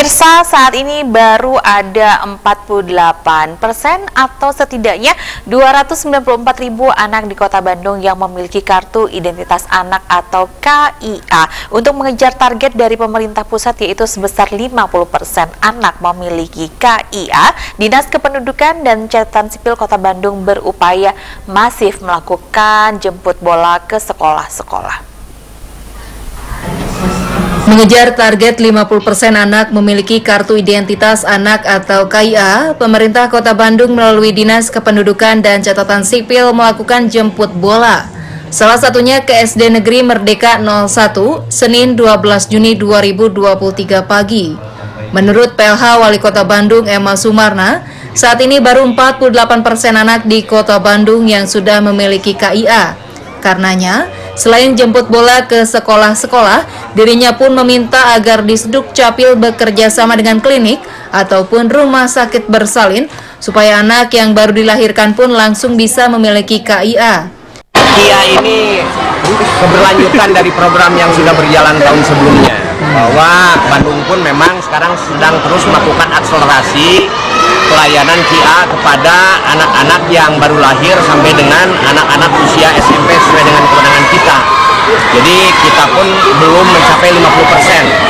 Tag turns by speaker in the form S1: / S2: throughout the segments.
S1: Pemirsa, saat ini baru ada 48 persen atau setidaknya 294 ribu anak di kota Bandung yang memiliki kartu identitas anak atau KIA. Untuk mengejar target dari pemerintah pusat yaitu sebesar 50 persen anak memiliki KIA, Dinas Kependudukan dan Catatan Sipil Kota Bandung berupaya masif melakukan jemput bola ke sekolah-sekolah.
S2: Mengejar target 50% anak memiliki kartu identitas anak atau KIA, pemerintah Kota Bandung melalui Dinas Kependudukan dan Catatan Sipil melakukan jemput bola. Salah satunya ke SD Negeri Merdeka 01, Senin 12 Juni 2023 pagi. Menurut PLH Wali Kota Bandung Emma Sumarna, saat ini baru 48% anak di Kota Bandung yang sudah memiliki KIA. Karenanya, Selain jemput bola ke sekolah-sekolah, dirinya pun meminta agar Disduk Capil bekerja sama dengan klinik ataupun rumah sakit bersalin supaya anak yang baru dilahirkan pun langsung bisa memiliki KIA.
S3: KIA ini keberlanjutan dari program yang sudah berjalan tahun sebelumnya bahwa Bandung pun memang sekarang sedang terus melakukan akselerasi pelayanan KIA kepada anak-anak yang baru lahir sampai dengan anak-anak usia SMP sesuai dengan kewenangan kita. Jadi kita pun belum mencapai 50%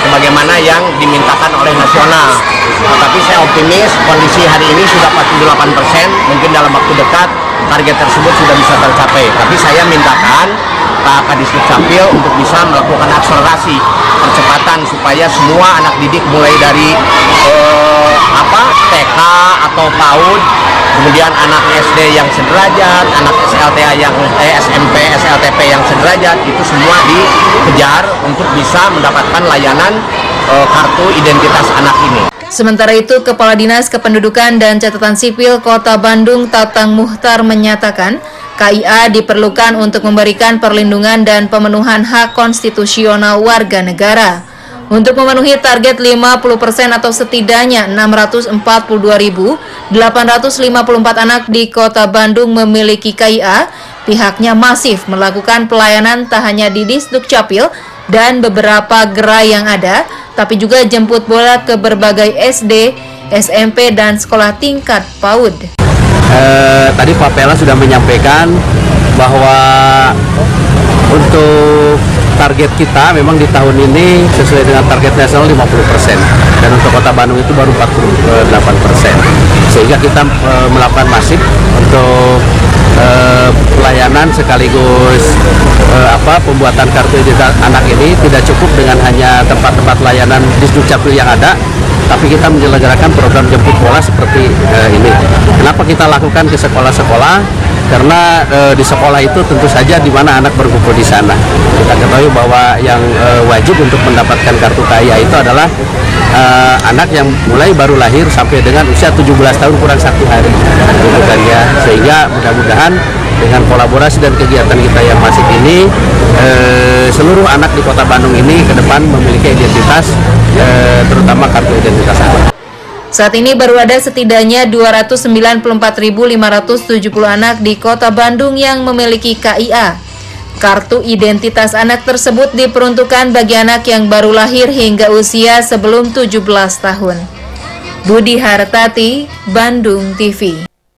S3: sebagaimana yang dimintakan oleh nasional. Tetapi saya optimis kondisi hari ini sudah 48%, mungkin dalam waktu dekat target tersebut sudah bisa tercapai. Tapi saya mintakan Pak Kadisduk Capil untuk bisa melakukan akselerasi percepatan supaya semua anak didik mulai dari eh, apa TK atau PAUD kemudian anak SD yang sederajat, anak SLTA yang eh, SMP, SLTP yang sederajat itu semua dikejar untuk bisa mendapatkan layanan eh, kartu identitas anak ini.
S2: Sementara itu, Kepala Dinas Kependudukan dan Catatan Sipil Kota Bandung Tatang Muhtar menyatakan KIA diperlukan untuk memberikan perlindungan dan pemenuhan hak konstitusional warga negara. Untuk memenuhi target 50% atau setidaknya 642.854 anak di kota Bandung memiliki KIA, pihaknya masif melakukan pelayanan tak hanya di Disduk Capil dan beberapa gerai yang ada, tapi juga jemput bola ke berbagai SD, SMP, dan sekolah tingkat PAUD.
S4: Eh, tadi Pak Pela sudah menyampaikan bahwa untuk target kita memang di tahun ini sesuai dengan target nasional 50% dan untuk kota Bandung itu baru 48% sehingga kita e, melakukan masif untuk e, pelayanan sekaligus e, apa pembuatan kartu identitas anak ini tidak cukup dengan hanya tempat-tempat layanan di Capil yang ada tapi kita menyelenggarakan program jemput bola seperti e, ini. Kenapa kita lakukan ke sekolah-sekolah? karena e, di sekolah itu tentu saja di mana anak berkumpul di sana. Kita ketahui bahwa yang e, wajib untuk mendapatkan kartu kaya itu adalah e, anak yang mulai baru lahir sampai dengan usia 17 tahun kurang satu hari, gitu ya. Sehingga mudah-mudahan dengan kolaborasi dan kegiatan kita yang masif ini, e, seluruh anak di Kota Bandung ini ke depan memiliki identitas, e, terutama kartu identitas anak.
S2: Saat ini baru ada setidaknya 294.570 anak di kota Bandung yang memiliki KIA. Kartu identitas anak tersebut diperuntukkan bagi anak yang baru lahir hingga usia sebelum 17 tahun. Budi Hartati, Bandung TV